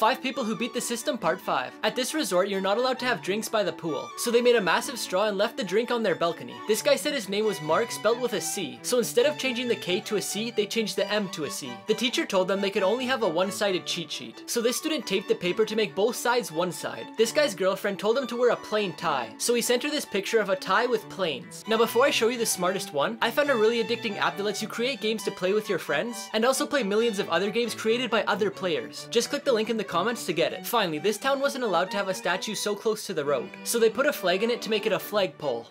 5 People Who Beat the System Part 5. At this resort, you're not allowed to have drinks by the pool, so they made a massive straw and left the drink on their balcony. This guy said his name was Mark spelled with a C, so instead of changing the K to a C, they changed the M to a C. The teacher told them they could only have a one-sided cheat sheet, so this student taped the paper to make both sides one side. This guy's girlfriend told him to wear a plain tie, so he sent her this picture of a tie with planes. Now before I show you the smartest one, I found a really addicting app that lets you create games to play with your friends, and also play millions of other games created by other players. Just click the link in the comments to get it. Finally, this town wasn't allowed to have a statue so close to the road, so they put a flag in it to make it a flagpole.